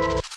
you